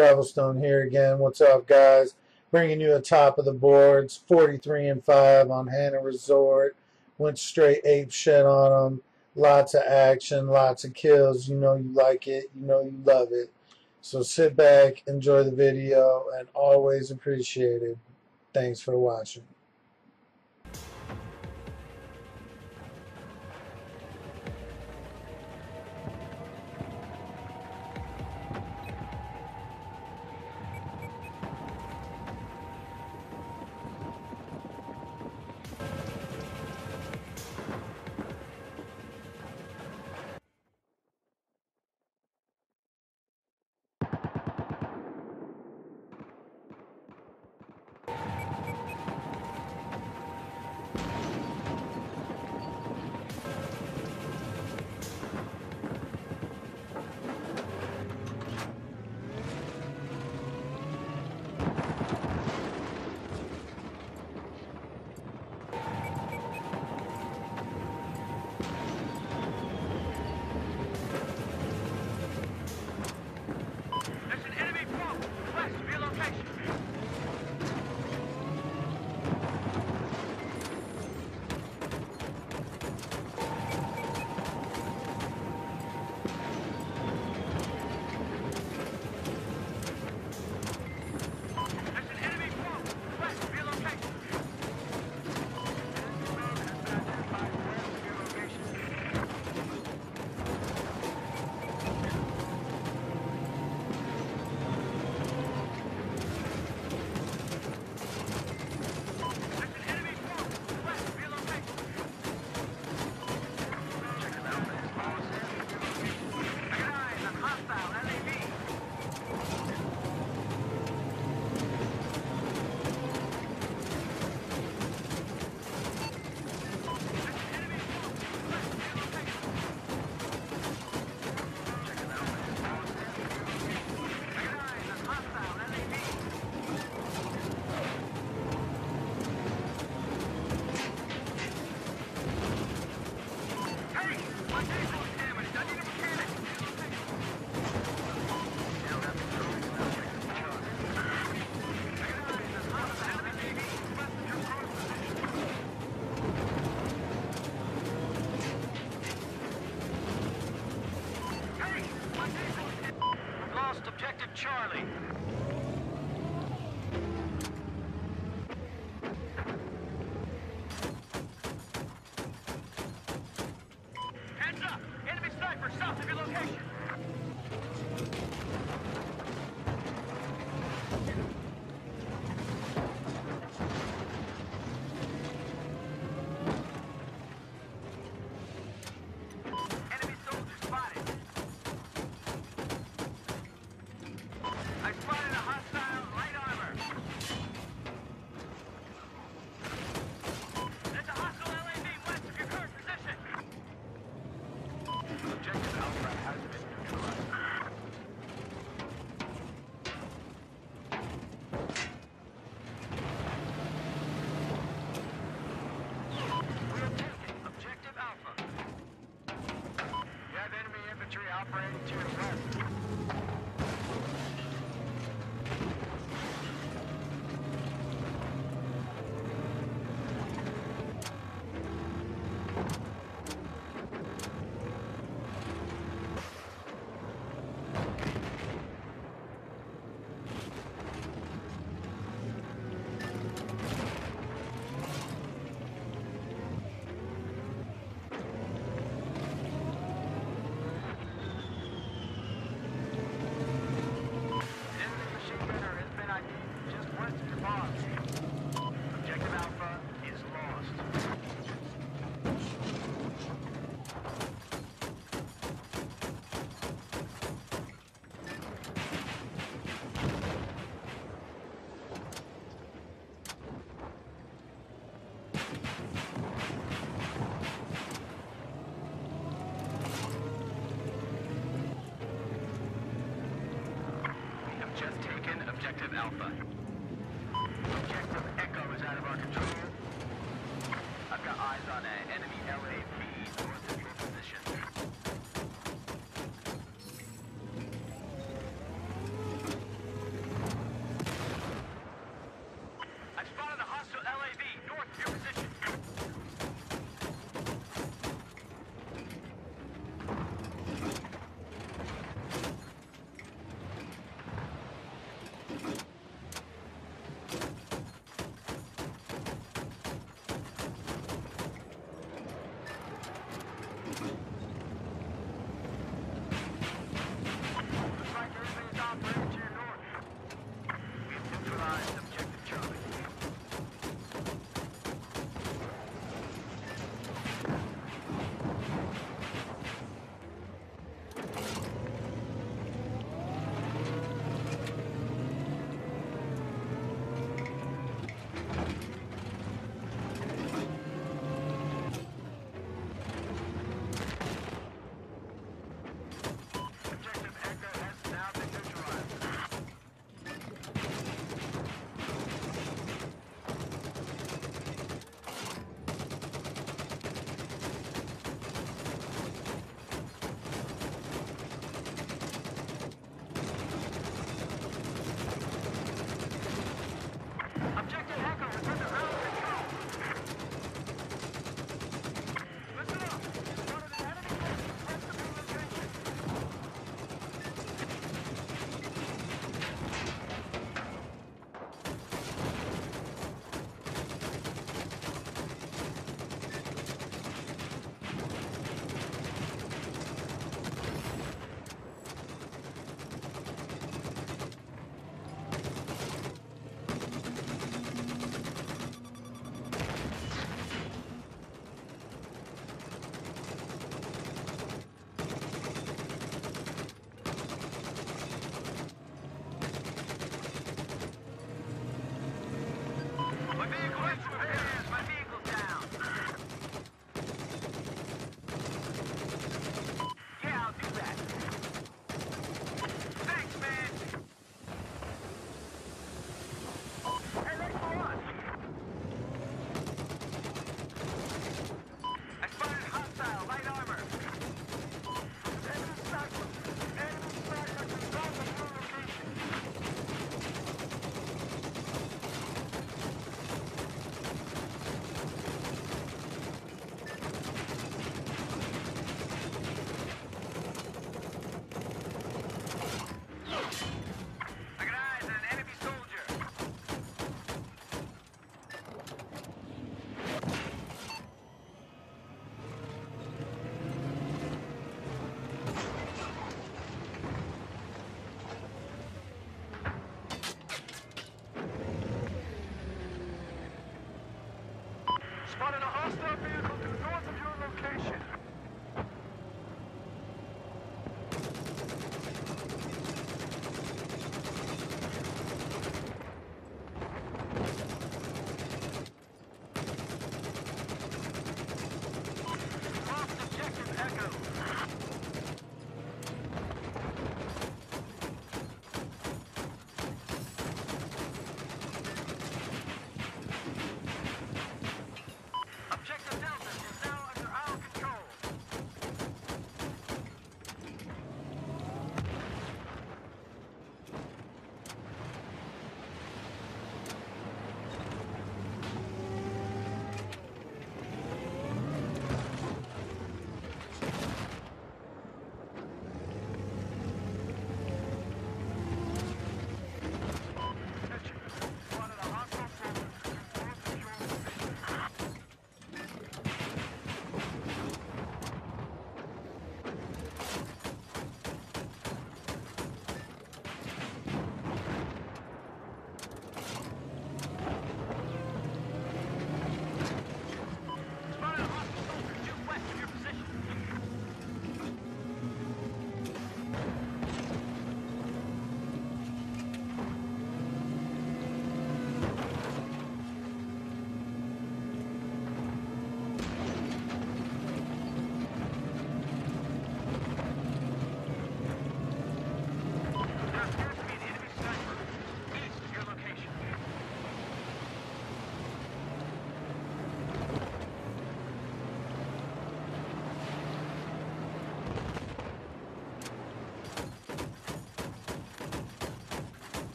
Gravelstone here again. What's up, guys? Bringing you a top of the boards, 43 and 5 on Hainan Resort. Went straight ape shit on them. Lots of action, lots of kills. You know you like it. You know you love it. So sit back, enjoy the video, and always appreciate it. Thanks for watching.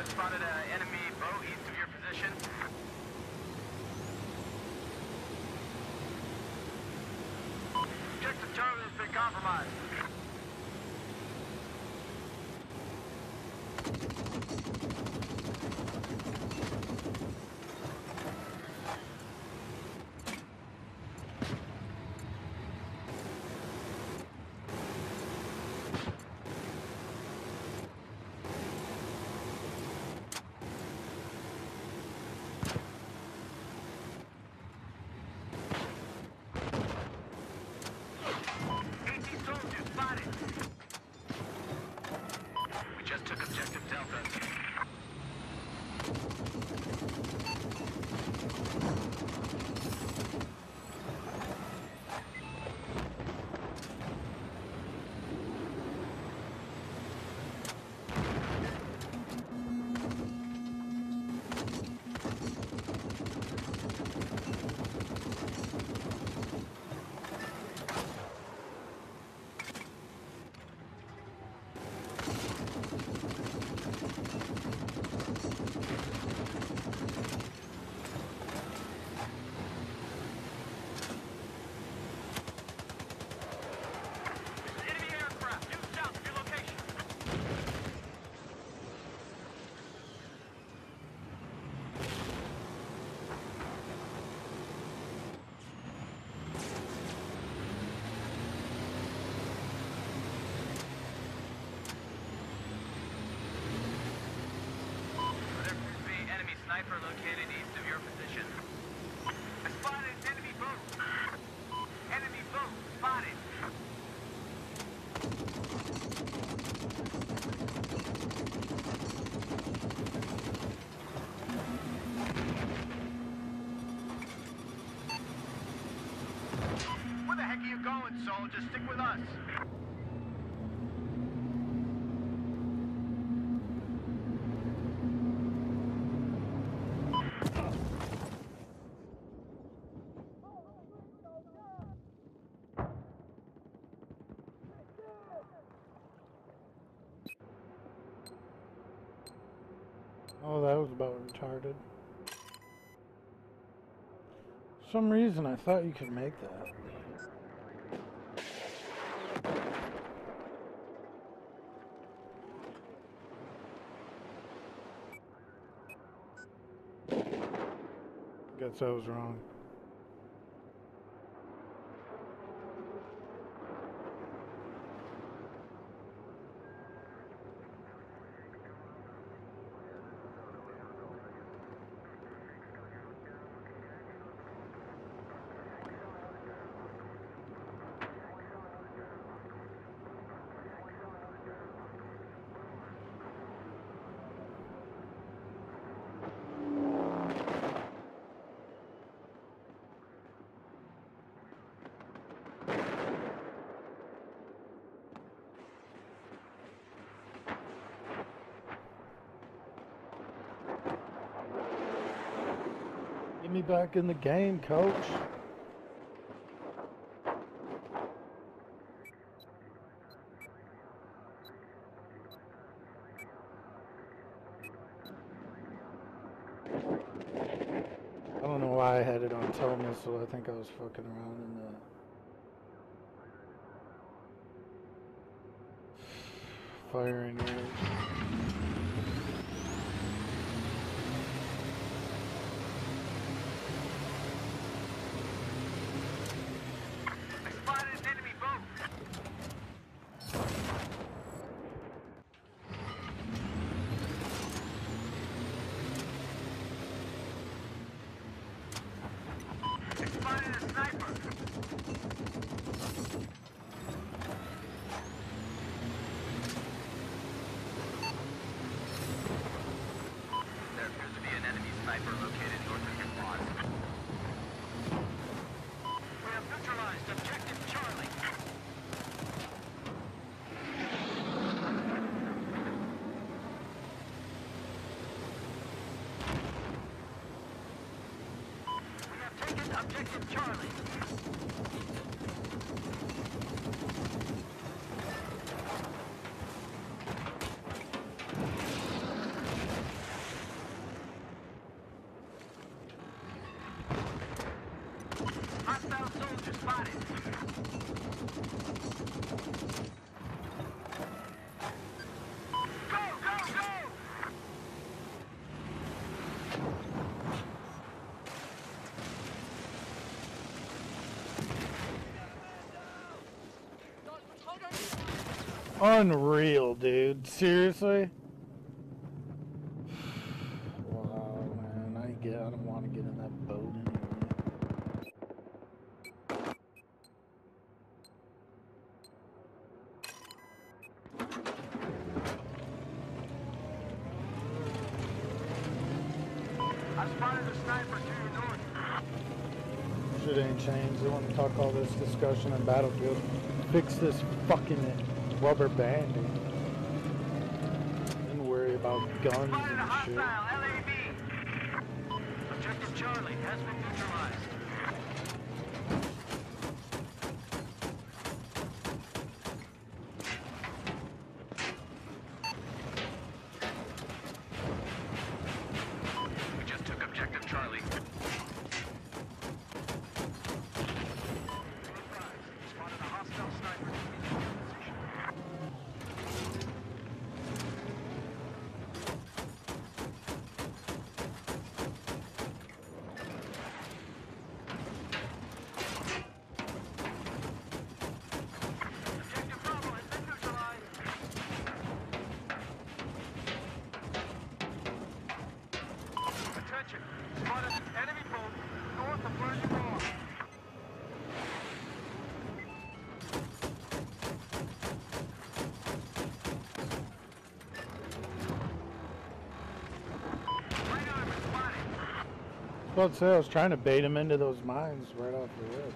Uh, spotted an going, soldier. Stick with us. Oh, that was about retarded. some reason I thought you could make that. I was wrong. Back in the game, coach. I don't know why I had it on tow missile. I think I was fucking around in the firing range. I spotted an enemy boat. I spotted a sniper. There appears to be an enemy sniper located north of your pod. We have neutralized objective Charlie. We have taken objective Charlie. Hostile soldier spotted. Go, go, go! Unreal, dude. Seriously? Wow, man. I get. I don't want to get in that boat anyway. I spotted a sniper to your north. Shit ain't changed. They want to talk all this discussion on Battlefield. Fix this fucking rubber banding. Didn't worry about guns and shit. Objective Charlie has been neutralized. about to say, I was trying to bait him into those mines right off the rip.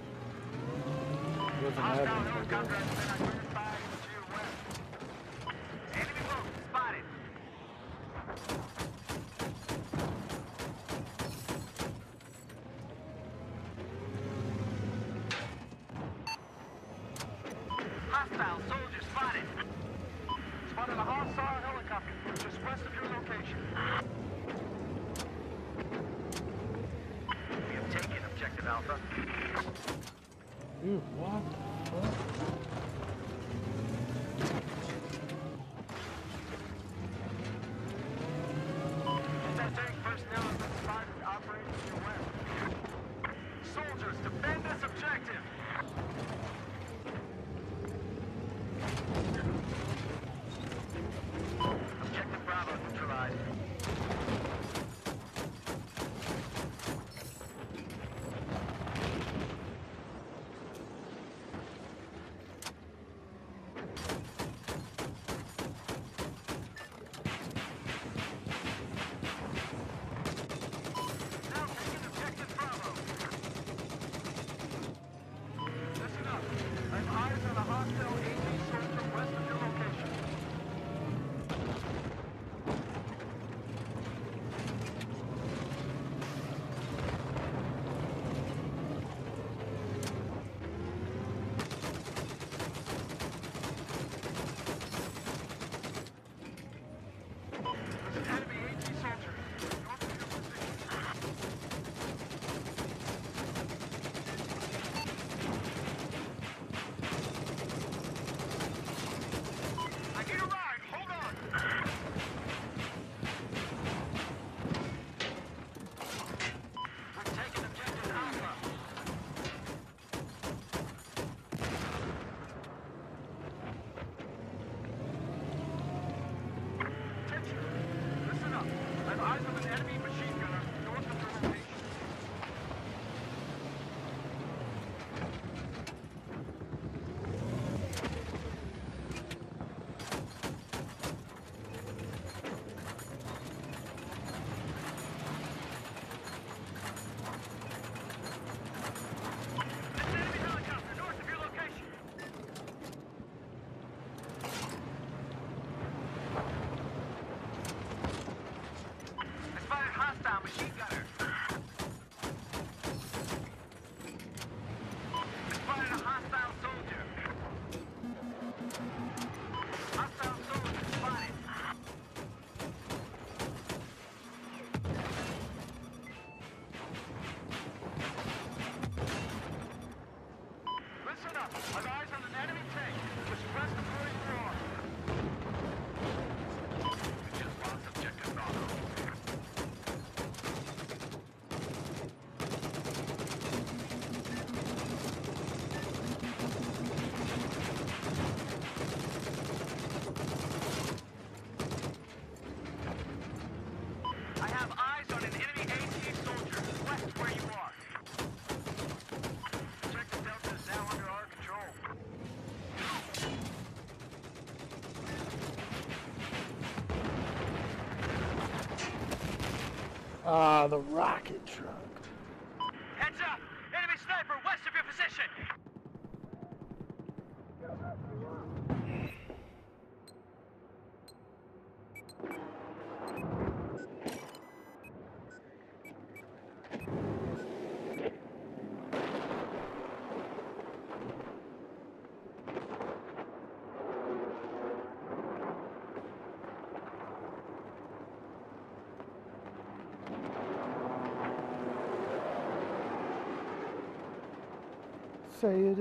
Ah, the rocket truck.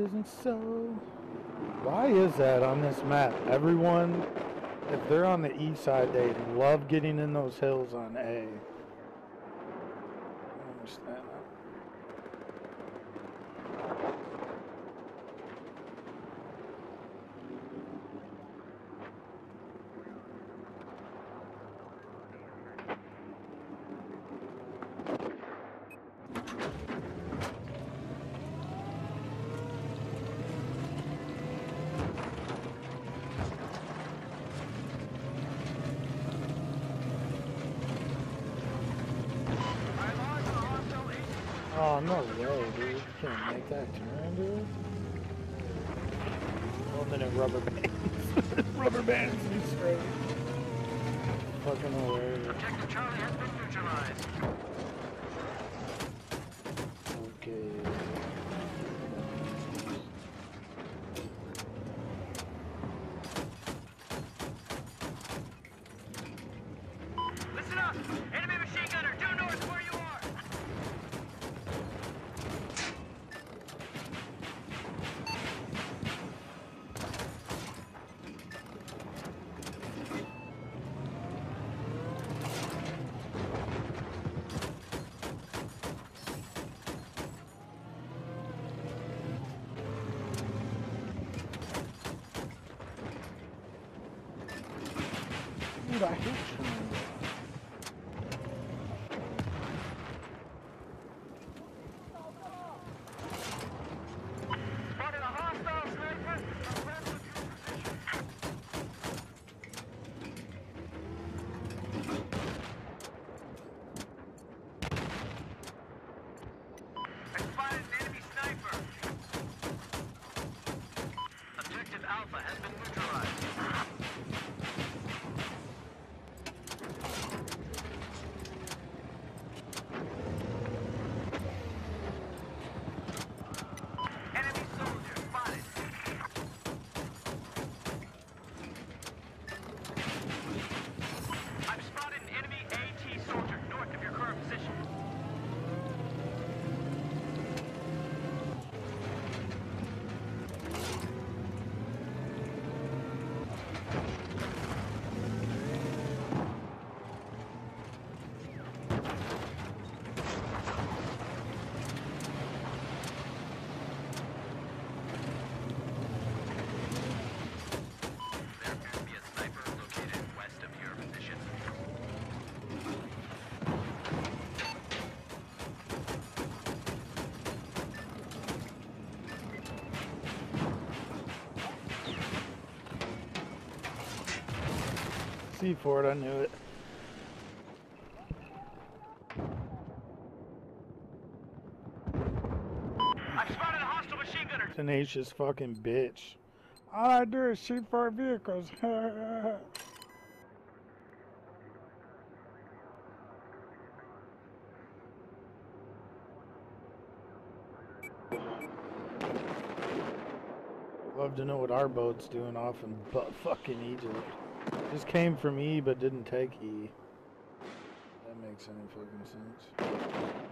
isn't so. Why is that on this map? Everyone, if they're on the east side, they love getting in those hills on A. Oh, no way, dude. Can't make that turn, dude. Woman in rubber bands. rubber bands, you straight. Fucking hilarious. Objective Charlie has been neutralized. Dude, I hate triangle. Spotted a hostile sniper! Around with your position. I spotted an enemy sniper! Objective Alpha has been neutralized. Enemy soldier spotted! I've spotted an enemy AT soldier north of your current position. There appears to be a sniper located west of your position. C Ford, I knew it. I've spotted a hostile machine gunner. Tenacious fucking bitch. All I do is shoot for vehicles. Love to know what our boat's doing off in butt fucking Egypt. Just came from E but didn't take E. That makes any fucking sense.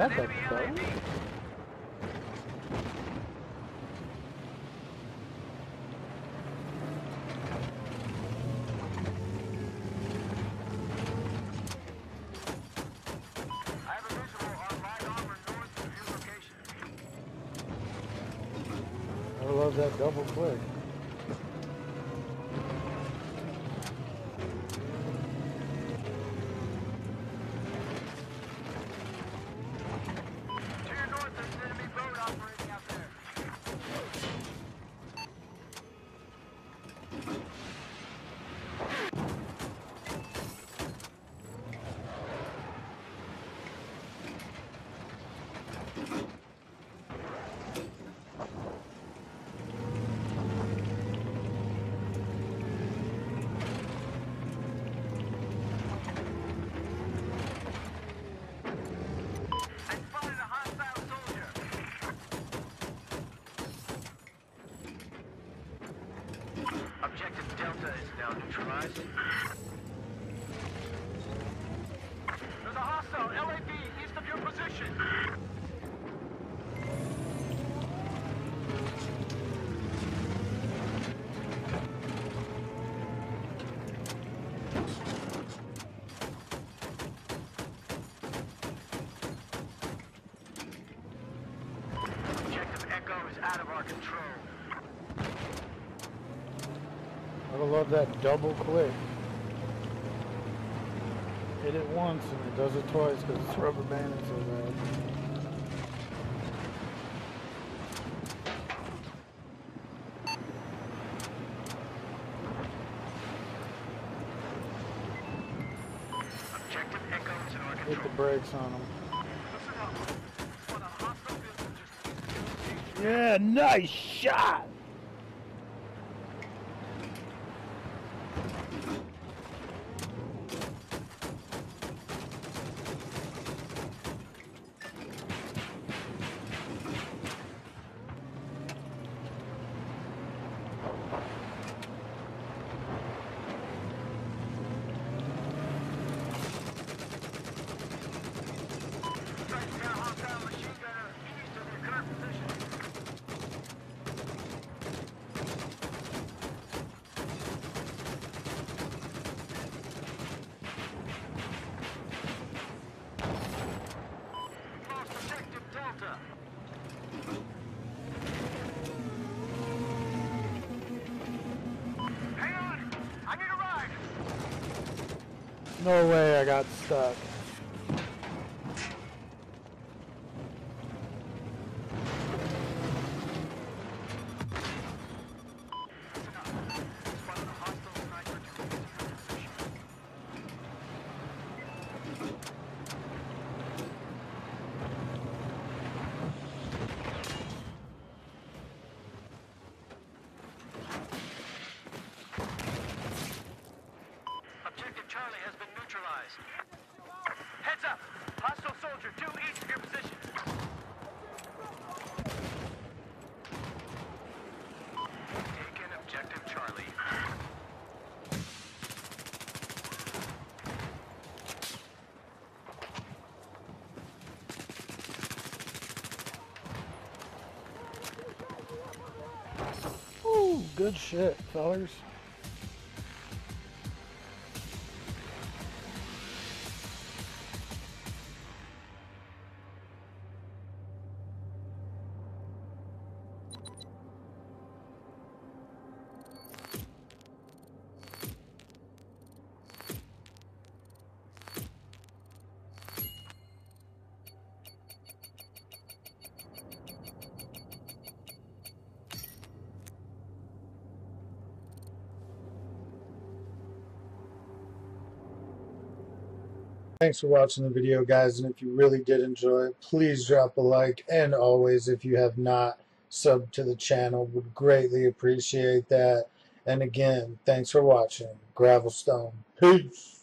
Is that love that double click. Hit it once and it does it twice because it's rubber banded so bad. Objective Echo is in our Hit the brakes on them. Listen up. When a hostile building just Yeah, nice shot. No way I got stuck. Spot a hostile sniper to your position. Objective Charlie has been neutralized. Heads up! Hostile soldier due east of your position. Taken objective Charlie. Ooh, good shit, fellers. For watching the video, guys. And if you really did enjoy it, please drop a like. And always, if you have not subbed to the channel, would greatly appreciate that. And again, thanks for watching. Gravelstone. Peace.